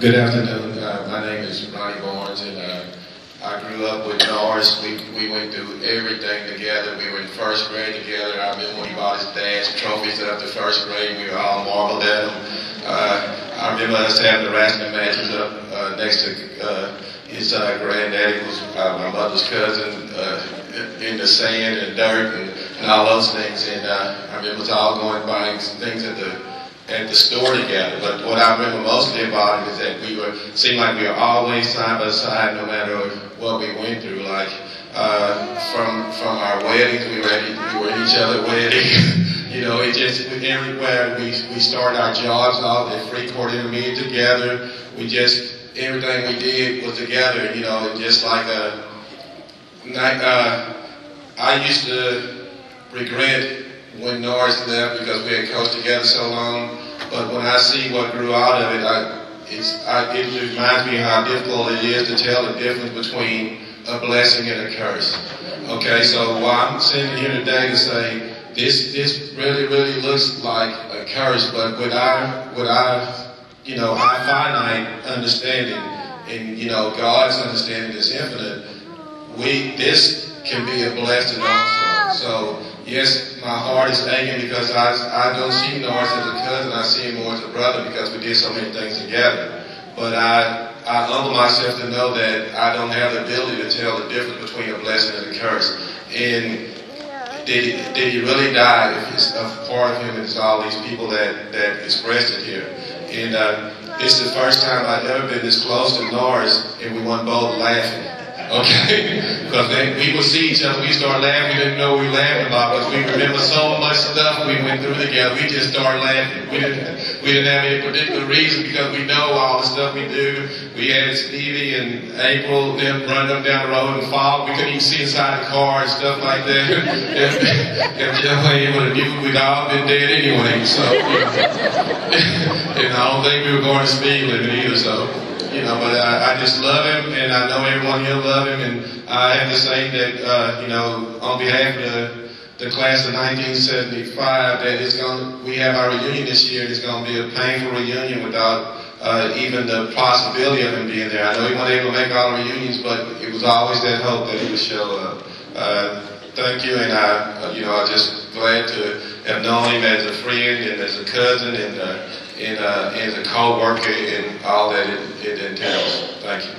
Good afternoon. Uh, my name is Ronnie Barnes, and uh, I grew up with Norris. We, we went through everything together. We were in first grade together. I remember when he bought his dad's trophies up to first grade. We all marveled at them. Uh, I remember us having the wrestling matches up uh, next to uh, his uh, granddaddy, was my mother's cousin, in the sand and dirt and, and all those things. And I remember us all going buying things at the at the store together. But what I remember mostly about it is that we were seemed like we were always side by side, no matter what we went through. Like uh, from from our weddings, we were at, we were at each other's weddings. you know, it just everywhere we we started our jobs off at Freeport Intermediate together. We just everything we did was together. You know, just like a. Uh, I used to regret when Norris left because we had coached together so long. But when I see what grew out of it, I, it's, I, it reminds me how difficult it is to tell the difference between a blessing and a curse. Okay, so while I'm sitting here today to say this, this really, really looks like a curse, but with our, with our, you know, our finite understanding and you know God's understanding is infinite, we this can be a blessing also. So yes, my heart is aching because I, I don't see Norris as a cousin. I see him more as a brother because we did so many things together. But I, I humble myself to know that I don't have the ability to tell the difference between a blessing and a curse. And did did he really die if it's a part of him is all these people that, that expressed it here? And uh, is the first time I've ever been this close to Norris and we were both laughing. Okay? Because we would see each other, we start laughing, we didn't know we were laughing about because we remember so much stuff we went through together. We just started laughing. We didn't we didn't have any particular reason because we know all the stuff we do. We had Stevie and April, them running up down the road and fall. We couldn't even see inside the car and stuff like that. if, if Jeff Lane would have we'd all been dead anyway. So and I don't think we were going to speed limit either, so you know, but I, I just love him, and I know everyone here love him, and I have to say that, uh, you know, on behalf of the, the class of 1975, that it's going we have our reunion this year, and it's going to be a painful reunion without uh, even the possibility of him being there. I know he wasn't able to make all the reunions, but it was always that hope that he would show up. Uh, thank you, and I, uh, you know, I'm just glad to have known him as a friend and as a cousin and uh, and uh, as a co-worker and all that it, it entails. Thank you.